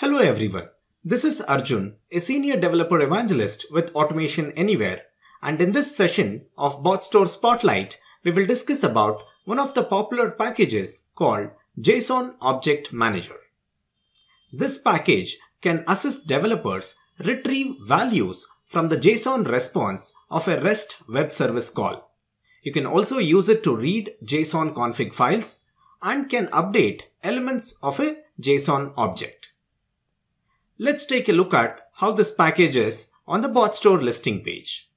Hello everyone. This is Arjun, a senior developer evangelist with Automation Anywhere. And in this session of BotStore Spotlight, we will discuss about one of the popular packages called JSON Object Manager. This package can assist developers retrieve values from the JSON response of a REST web service call. You can also use it to read JSON config files and can update elements of a JSON object. Let's take a look at how this package is on the bot store listing page.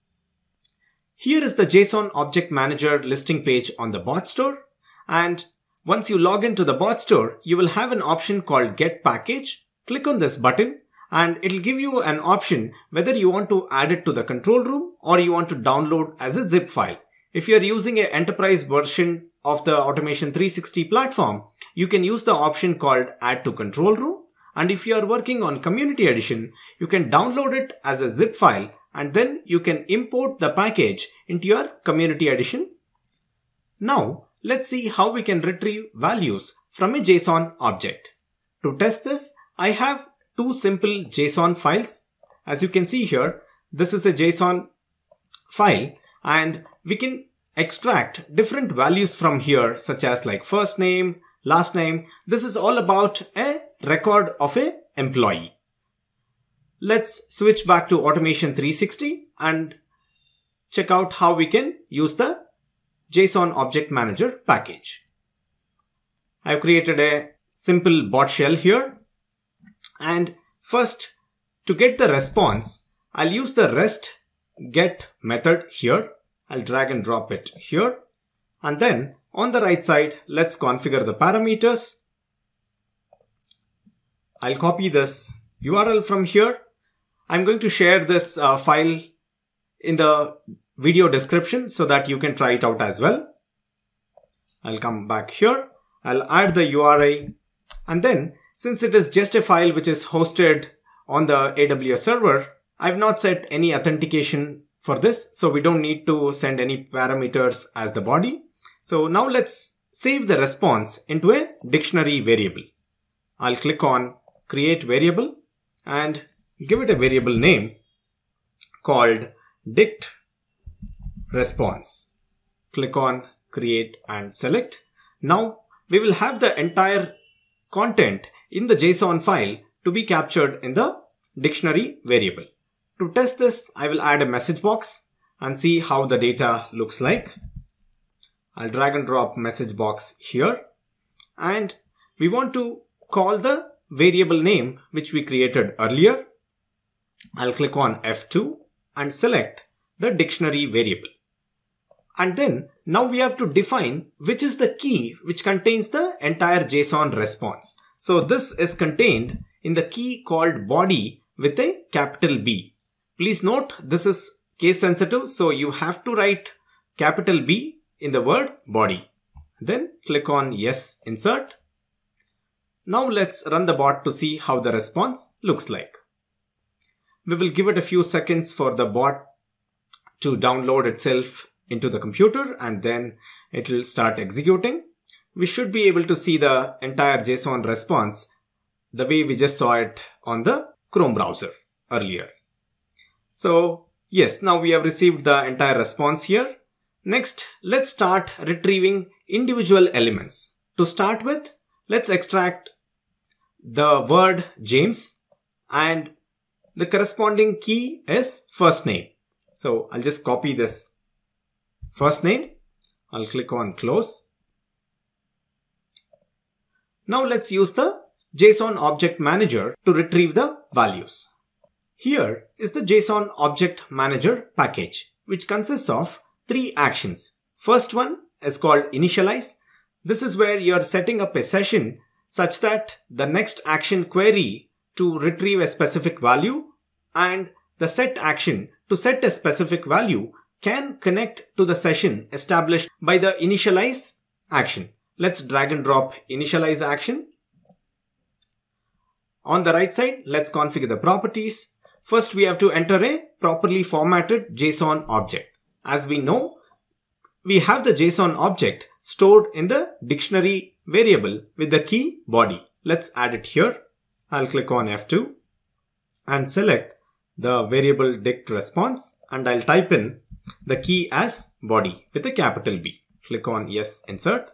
Here is the JSON Object Manager listing page on the bot store. and once you log into the bot store, you will have an option called Get Package. Click on this button and it'll give you an option whether you want to add it to the control room or you want to download as a zip file. If you're using an enterprise version of the Automation 360 platform, you can use the option called Add to Control Room and if you are working on community edition, you can download it as a zip file and then you can import the package into your community edition. Now, let's see how we can retrieve values from a JSON object. To test this, I have two simple JSON files. As you can see here, this is a JSON file and we can extract different values from here such as like first name, last name. This is all about a record of a employee. Let's switch back to Automation 360 and check out how we can use the JSON Object Manager package. I've created a simple bot shell here. And first, to get the response, I'll use the REST get method here. I'll drag and drop it here. And then on the right side, let's configure the parameters. I'll copy this URL from here. I'm going to share this uh, file in the video description so that you can try it out as well. I'll come back here. I'll add the URI and then since it is just a file which is hosted on the AWS server, I've not set any authentication for this. So we don't need to send any parameters as the body. So now let's save the response into a dictionary variable. I'll click on create variable and give it a variable name called dict response. Click on create and select. Now we will have the entire content in the JSON file to be captured in the dictionary variable. To test this, I will add a message box and see how the data looks like. I'll drag and drop message box here. And we want to call the variable name which we created earlier. I'll click on F2 and select the dictionary variable. And then now we have to define which is the key which contains the entire JSON response. So this is contained in the key called body with a capital B. Please note this is case sensitive so you have to write capital B in the word body. Then click on yes insert. Now let's run the bot to see how the response looks like. We will give it a few seconds for the bot to download itself into the computer and then it will start executing. We should be able to see the entire JSON response the way we just saw it on the Chrome browser earlier. So yes, now we have received the entire response here. Next, let's start retrieving individual elements. To start with, let's extract the word James and the corresponding key is first name. So I'll just copy this first name. I'll click on close. Now let's use the JSON Object Manager to retrieve the values. Here is the JSON Object Manager package, which consists of three actions. First one is called initialize. This is where you're setting up a session such that the next action query to retrieve a specific value and the set action to set a specific value can connect to the session established by the initialize action. Let's drag and drop initialize action. On the right side, let's configure the properties. First, we have to enter a properly formatted JSON object. As we know, we have the JSON object stored in the dictionary variable with the key body. Let's add it here. I'll click on F2 and select the variable dict response and I'll type in the key as body with a capital B. Click on yes insert.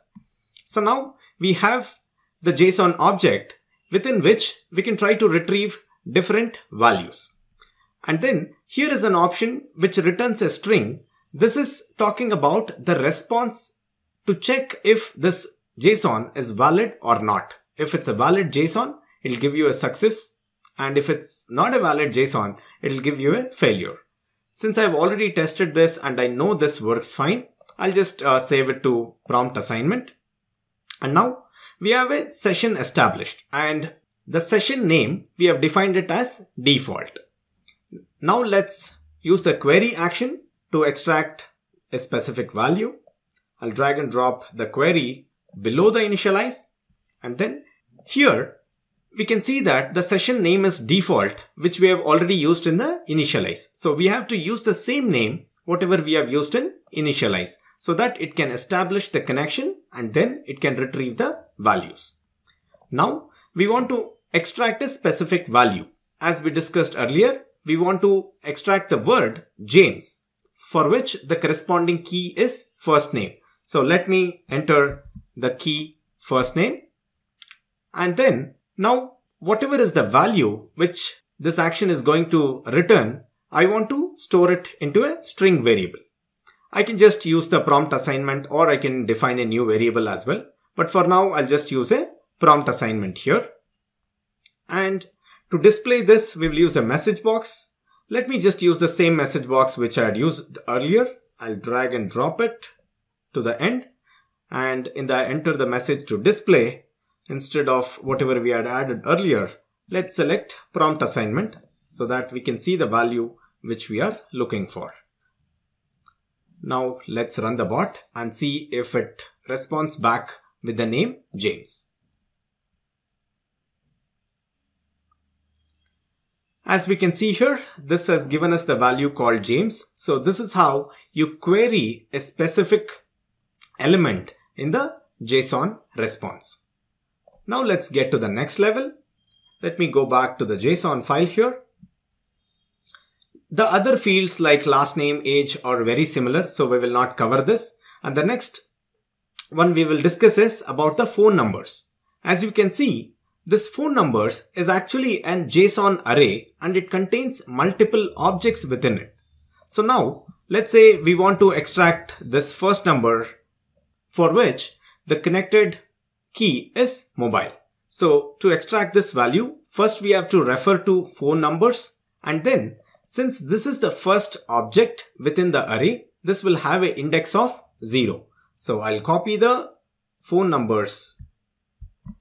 So now we have the JSON object within which we can try to retrieve different values. And then here is an option which returns a string. This is talking about the response to check if this JSON is valid or not. If it's a valid JSON, it'll give you a success. And if it's not a valid JSON, it'll give you a failure. Since I've already tested this and I know this works fine, I'll just uh, save it to prompt assignment. And now we have a session established and the session name, we have defined it as default. Now let's use the query action to extract a specific value. I'll drag and drop the query below the initialize and then here we can see that the session name is default which we have already used in the initialize. So we have to use the same name whatever we have used in initialize so that it can establish the connection and then it can retrieve the values. Now we want to extract a specific value. As we discussed earlier, we want to extract the word James for which the corresponding key is first name. So let me enter the key first name and then now whatever is the value which this action is going to return, I want to store it into a string variable. I can just use the prompt assignment or I can define a new variable as well. But for now, I'll just use a prompt assignment here. And to display this, we will use a message box. Let me just use the same message box which I had used earlier. I'll drag and drop it to the end. And in the enter the message to display, instead of whatever we had added earlier, let's select prompt assignment so that we can see the value which we are looking for. Now let's run the bot and see if it responds back with the name James. As we can see here, this has given us the value called James. So this is how you query a specific element in the JSON response. Now let's get to the next level. Let me go back to the JSON file here the other fields like last name, age are very similar, so we will not cover this. And the next one we will discuss is about the phone numbers. As you can see, this phone numbers is actually an JSON array and it contains multiple objects within it. So now, let's say we want to extract this first number for which the connected key is mobile. So to extract this value, first we have to refer to phone numbers and then since this is the first object within the array, this will have an index of 0. So I'll copy the phone numbers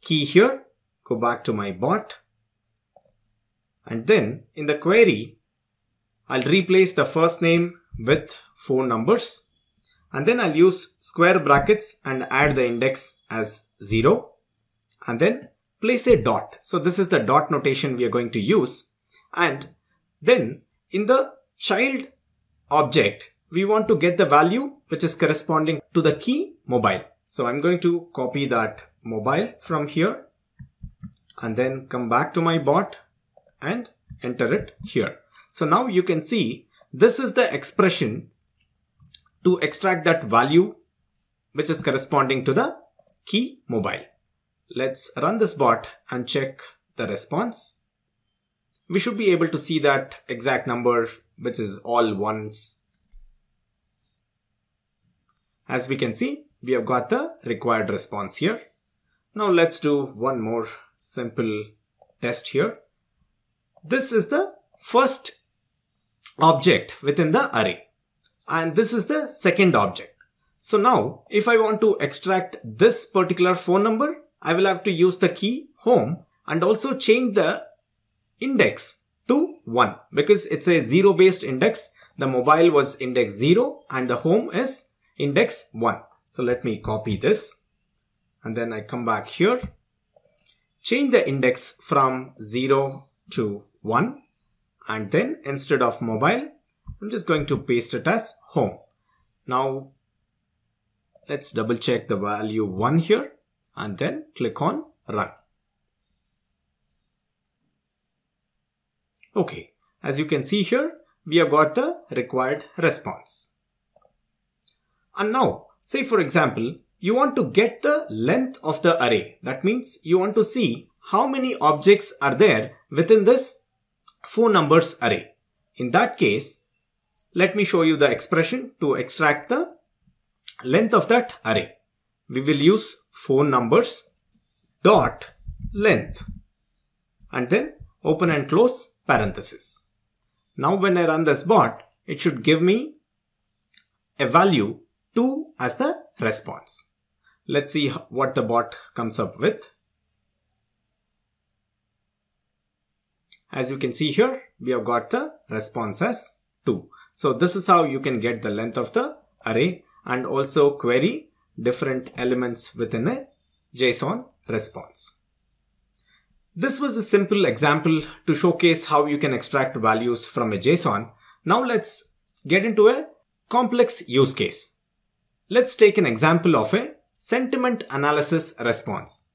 key here, go back to my bot, and then in the query, I'll replace the first name with phone numbers, and then I'll use square brackets and add the index as 0, and then place a dot. So this is the dot notation we are going to use, and then in the child object, we want to get the value which is corresponding to the key mobile. So I'm going to copy that mobile from here and then come back to my bot and enter it here. So now you can see this is the expression to extract that value which is corresponding to the key mobile. Let's run this bot and check the response we should be able to see that exact number which is all ones. As we can see, we have got the required response here. Now let's do one more simple test here. This is the first object within the array and this is the second object. So now if I want to extract this particular phone number, I will have to use the key home and also change the index to 1 because it's a 0 based index. The mobile was index 0 and the home is index 1. So let me copy this and then I come back here. Change the index from 0 to 1 and then instead of mobile, I'm just going to paste it as home. Now let's double check the value 1 here and then click on run. Okay, as you can see here, we have got the required response. And now, say for example, you want to get the length of the array. That means you want to see how many objects are there within this phone numbers array. In that case, let me show you the expression to extract the length of that array. We will use phone numbers dot length and then open and close parenthesis. Now when I run this bot, it should give me a value 2 as the response. Let's see what the bot comes up with. As you can see here, we have got the response as 2. So this is how you can get the length of the array and also query different elements within a JSON response. This was a simple example to showcase how you can extract values from a JSON. Now let's get into a complex use case. Let's take an example of a sentiment analysis response.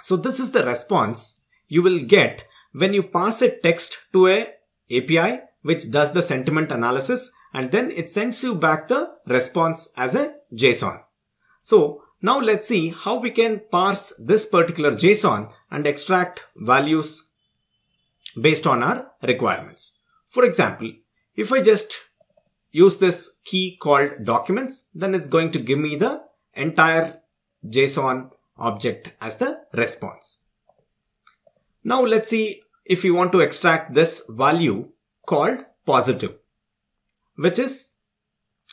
So this is the response you will get when you pass a text to a API which does the sentiment analysis and then it sends you back the response as a JSON. So now let's see how we can parse this particular JSON and extract values based on our requirements. For example, if I just use this key called documents, then it's going to give me the entire JSON object as the response. Now let's see if we want to extract this value called positive, which is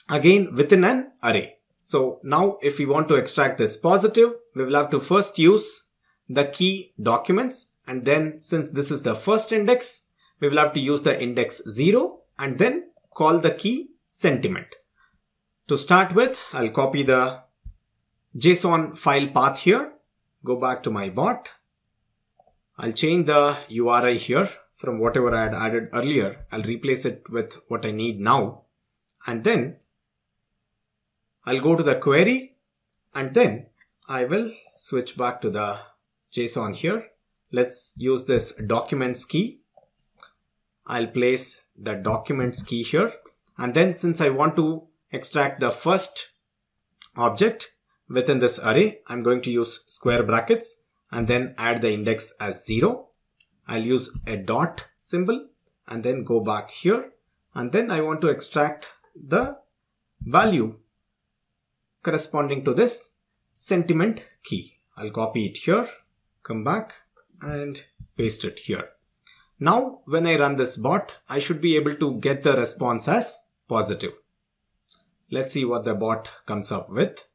again within an array. So now if we want to extract this positive, we will have to first use the key documents and then since this is the first index, we will have to use the index 0 and then call the key sentiment. To start with, I'll copy the JSON file path here. Go back to my bot. I'll change the URI here from whatever I had added earlier. I'll replace it with what I need now. And then I'll go to the query and then I will switch back to the JSON here. Let's use this documents key. I'll place the documents key here. And then since I want to extract the first object within this array, I'm going to use square brackets and then add the index as zero. I'll use a dot symbol and then go back here. And then I want to extract the value corresponding to this sentiment key. I'll copy it here, come back and paste it here. Now, when I run this bot, I should be able to get the response as positive. Let's see what the bot comes up with.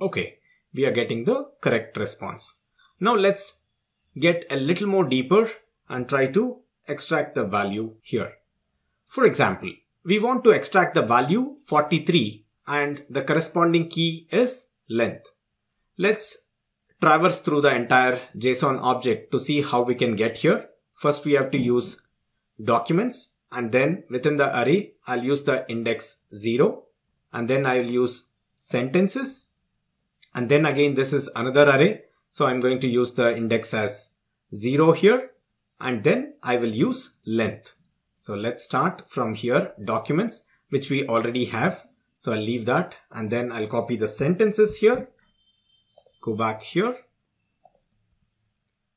Okay, we are getting the correct response. Now let's get a little more deeper and try to extract the value here. For example, we want to extract the value 43 and the corresponding key is length. Let's traverse through the entire JSON object to see how we can get here. First we have to use documents and then within the array I'll use the index 0 and then I'll use sentences and then again this is another array so I'm going to use the index as 0 here and then I will use length. So let's start from here documents which we already have. So I'll leave that and then I'll copy the sentences here. Go back here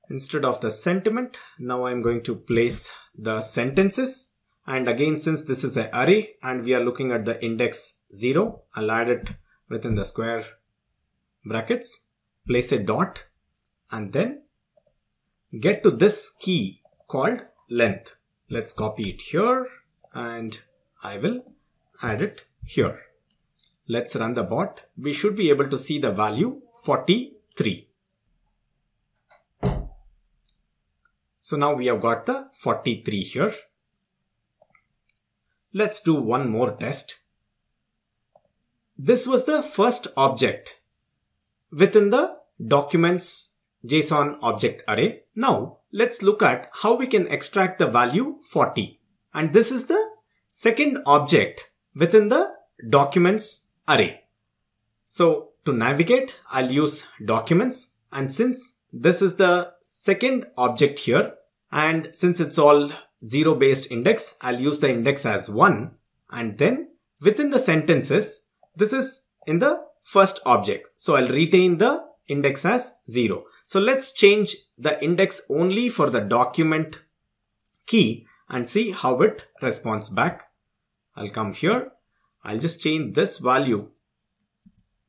Instead of the sentiment, now I'm going to place the sentences. And again, since this is an array and we are looking at the index 0, I'll add it within the square brackets, place a dot and then get to this key called length. Let's copy it here and I will add it here. Let's run the bot. We should be able to see the value 43. So now we have got the 43 here. Let's do one more test. This was the first object within the documents JSON object array. Now let's look at how we can extract the value 40. And this is the second object within the documents array. So to navigate, I'll use documents. And since this is the second object here. And since it's all zero based index, I'll use the index as one. And then within the sentences, this is in the first object. So I'll retain the index as zero. So let's change the index only for the document key and see how it responds back. I'll come here. I'll just change this value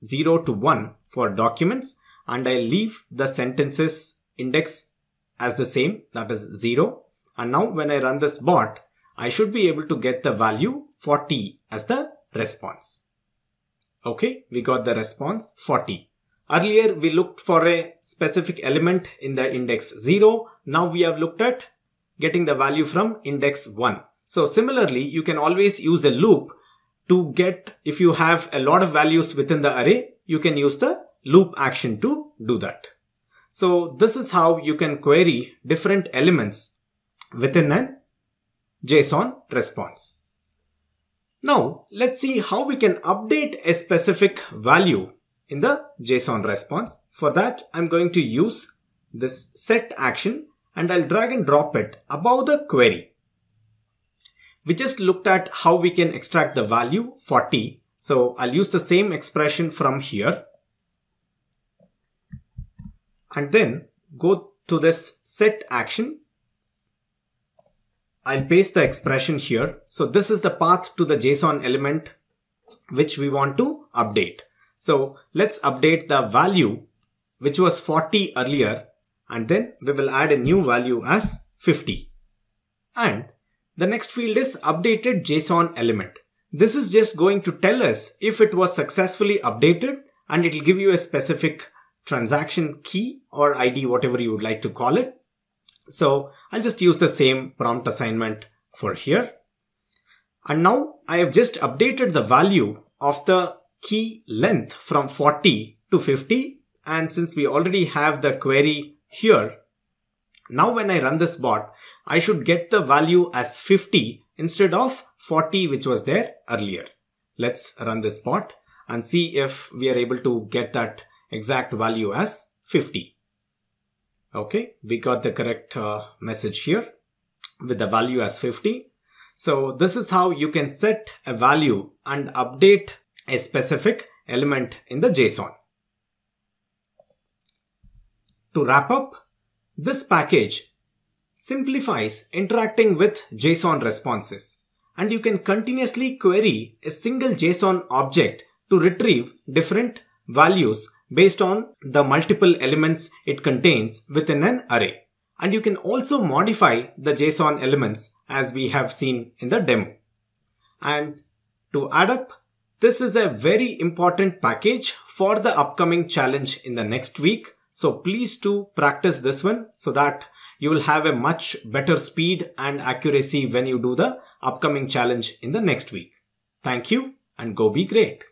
0 to 1 for documents and I'll leave the sentences index as the same that is 0 and now when I run this bot I should be able to get the value 40 as the response. Okay, we got the response 40. Earlier we looked for a specific element in the index 0. Now we have looked at getting the value from index 1. So similarly, you can always use a loop to get, if you have a lot of values within the array, you can use the loop action to do that. So this is how you can query different elements within an JSON response. Now let's see how we can update a specific value in the JSON response. For that, I'm going to use this set action and I'll drag and drop it above the query. We just looked at how we can extract the value 40. So I'll use the same expression from here and then go to this set action. I'll paste the expression here. So this is the path to the JSON element which we want to update. So let's update the value which was 40 earlier and then we will add a new value as 50. And the next field is updated JSON element. This is just going to tell us if it was successfully updated and it will give you a specific transaction key or ID, whatever you would like to call it. So I'll just use the same prompt assignment for here. And now I have just updated the value of the key length from 40 to 50. And since we already have the query here, now when I run this bot, I should get the value as 50 instead of 40 which was there earlier. Let's run this bot and see if we are able to get that exact value as 50. Okay, we got the correct uh, message here with the value as 50. So this is how you can set a value and update a specific element in the JSON. To wrap up, this package simplifies interacting with JSON responses and you can continuously query a single JSON object to retrieve different values based on the multiple elements it contains within an array. And you can also modify the JSON elements as we have seen in the demo. And to add up, this is a very important package for the upcoming challenge in the next week. So please do practice this one so that you will have a much better speed and accuracy when you do the upcoming challenge in the next week. Thank you and go be great.